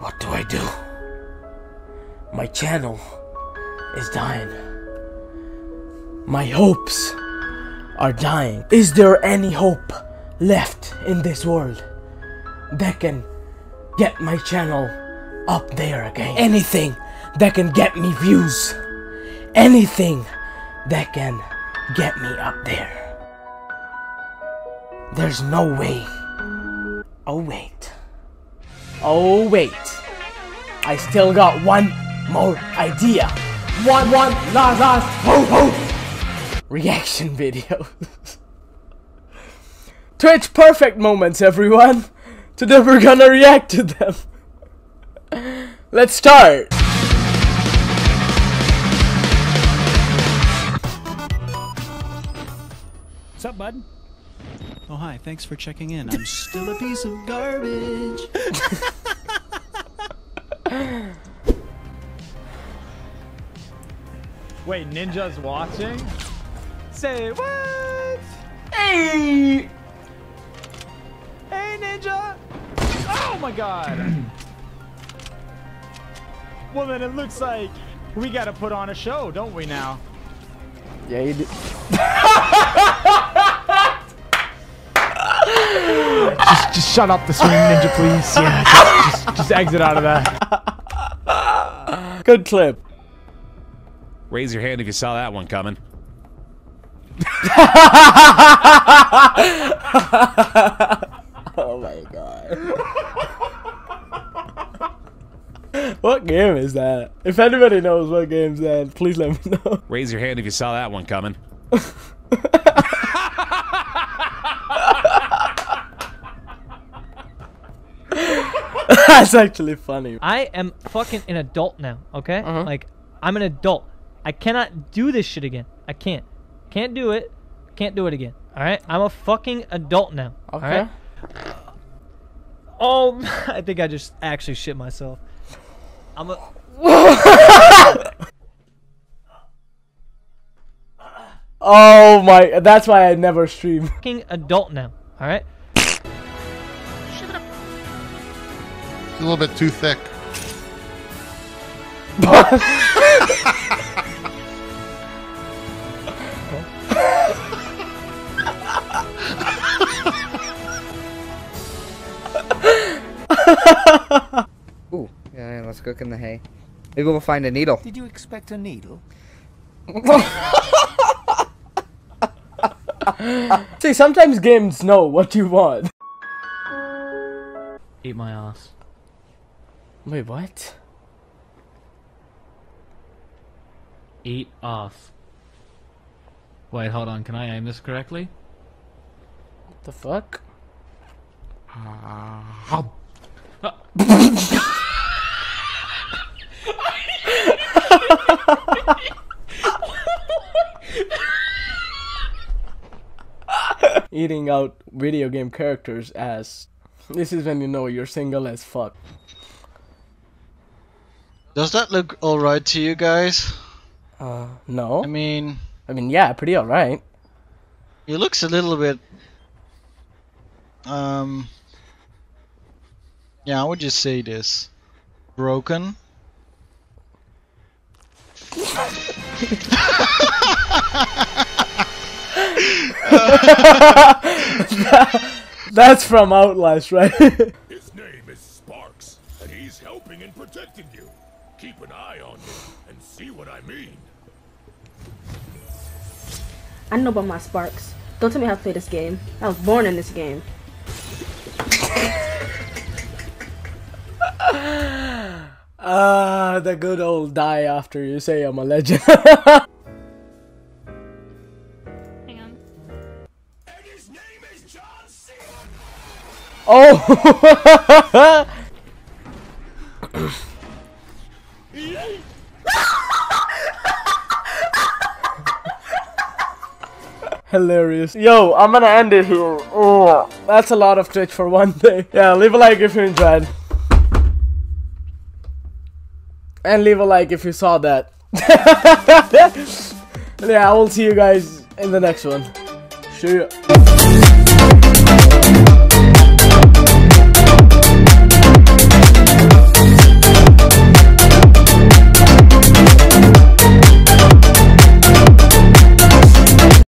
What do I do? My channel is dying. My hopes are dying. Is there any hope left in this world that can get my channel up there again? Anything that can get me views. Anything that can get me up there. There's no way. Oh, wait. Oh, wait. I still got one more idea. One, one, last, last, ho, ho. Reaction videos. Twitch perfect moments, everyone. Today we're gonna react to them. Let's start. What's up, bud? Oh, hi. Thanks for checking in. I'm still a piece of garbage. Wait, Ninja's watching? Say what? Hey! Hey, Ninja! Oh my god! well, then it looks like we gotta put on a show, don't we now? Yeah, you do. Just, just shut up the stream, Ninja, please. Yeah, just, just, just exit out of that. Good clip. Raise your hand if you saw that one coming. Oh my god. what game is that? If anybody knows what game's that, please let me know. Raise your hand if you saw that one coming. That's actually funny. I am fucking an adult now, okay? Uh-huh. Like, I'm an adult. I cannot do this shit again. I can't. Can't do it. Can't do it again. Alright? I'm a fucking adult now. Okay. Oh, I think I just actually shit myself. I'm a. Oh my, that's why I never stream. fucking adult now. Alright? It's a little bit too thick. Ooh, yeah, yeah, let's cook in the hay. Maybe we'll find a needle. Did you expect a needle? See, sometimes games know what you want. Eat my ass. Wait, what? Eat off. Wait, hold on. Can I aim this correctly? What the fuck? Eating out video game characters as. This is when you know you're single as fuck. Does that look alright to you guys? Uh, no. I mean, I mean, yeah, pretty alright. it looks a little bit. Um. Yeah, I would just say this. Broken. That's from Outlast, right? His name is Sparks, and he's helping and protecting you. Keep an eye on him and see what I mean. I know about my sparks. Don't tell me how to play this game. I was born in this game. Ah, the good old die after you say I'm a legend. Hang on. And his name is John C. oh! Hilarious. Yo, I'm gonna end it here. Oh, that's a lot of Twitch for one day. Yeah, leave a like if you enjoyed. And leave a like if you saw that. yeah, I will see you guys in the next one. See ya.